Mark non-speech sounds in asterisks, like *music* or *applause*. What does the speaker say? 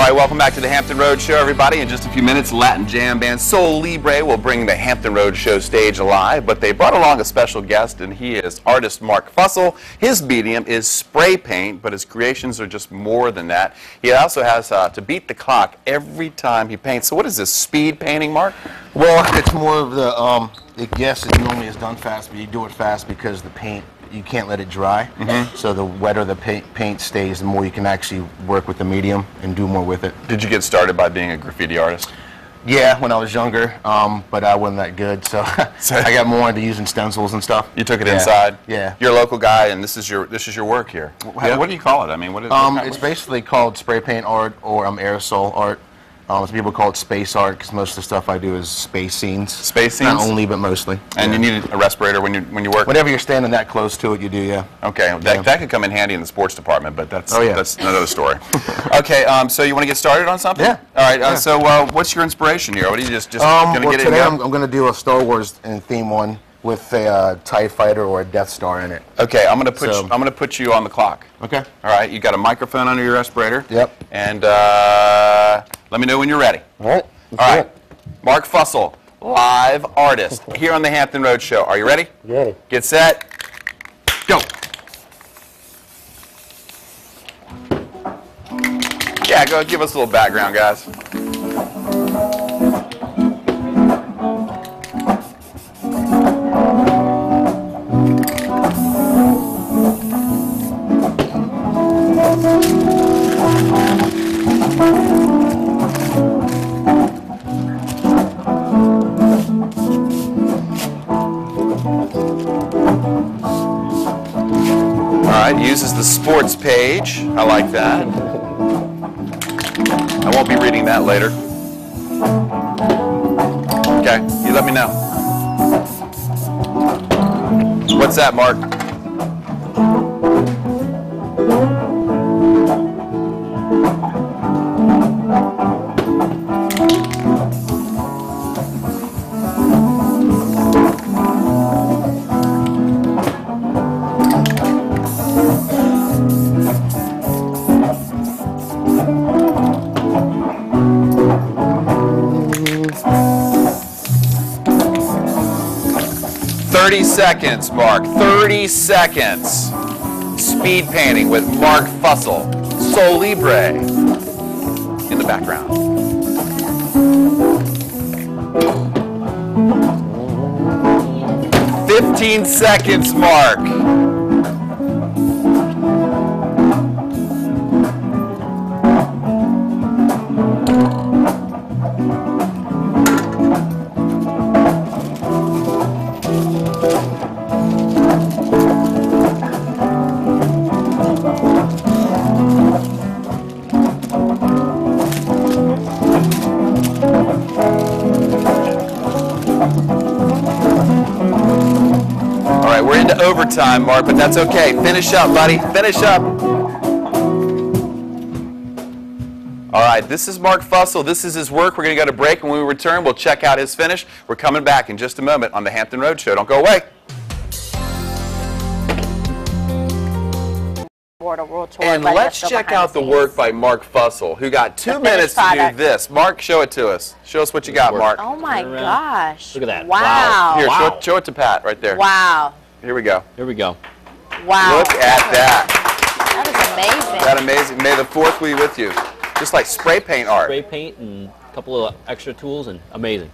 right, welcome back to the Hampton Roads Show, everybody. In just a few minutes, Latin jam band Soul Libre will bring the Hampton Roads Show stage alive, but they brought along a special guest, and he is artist Mark Fussell. His medium is spray paint, but his creations are just more than that. He also has uh, to beat the clock every time he paints. So what is this, speed painting, Mark? Well, it's more of the, um, it, yes, it normally is done fast, but you do it fast because the paint, you can't let it dry. Mm-hmm. So the wetter the paint, paint stays, the more you can actually work with the medium and do more with it. Did you get started by being a graffiti artist? Yeah, when I was younger, um, but I wasn't that good, so *laughs* I got more into using stencils and stuff. You took it Yeah. inside. Yeah. You're a local guy, and this is your this is your work here. Wh- Yeah. What do you call it? I mean, what is? Um, what- it's basically called spray paint art or um, aerosol art. Um, some people call it space art because most of the stuff I do is space scenes. Space scenes? Not only, but mostly. and Yeah. you need a respirator when you when you work. Whenever you're standing that close to it, you do, yeah. Okay, that, Yeah. that could come in handy in the sports department, but that's Oh, yeah. that's another story. *laughs* okay, um, so you want to get started on something? Yeah. All right. Uh, Yeah. so, uh, what's your inspiration here? What are you just just Um, gonna well, get today I'm. I'm going to do a Star Wars in theme one with a uh, Tie Fighter or a Death Star in it. Okay, I'm gonna put So- you, I'm gonna put you on the clock. Okay. All right. You got a microphone under your respirator. Yep. And uh, let me know when you're ready. All right. All right. Mark Fussell, live artist *laughs* here on the Hampton Roads Show. Are you ready? Ready. Get set. Go. Yeah, go give us a little background, guys. Right, uses the sports page. I like that. I won't be reading that later. Okay, you let me know. What's that, Mark? Thirty seconds, Mark. Thirty seconds. Speed painting with Mark Fussell. Soul Libre in the background. Fifteen seconds, Mark. Into overtime, Mark, but that's okay. Finish up, buddy. Finish up. All right, this is Mark Fussell. This is his work. We're going to go to break. and When we return, we'll check out his finish. We're coming back in just a moment on the Hampton Roads Show. Don't go away. World World Tour. And let's check out the scenes. work by Mark Fussell, who got two minutes finished to do this. Mark, show it to us. Show us what you got. Mark. Oh my gosh. Look at that. Wow. Wow. Here, show, it, show it to Pat right there. Wow. Here we go. Here we go. Wow. Look at that. That is amazing. That amazing. May the fourth be with you. Just like spray paint art. Spray paint and a couple of extra tools and amazing.